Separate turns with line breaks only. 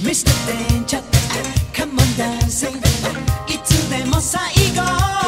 Mr. Danger Come on dancing いつでも最後